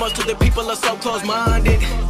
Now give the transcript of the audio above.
most of the people are so close-minded.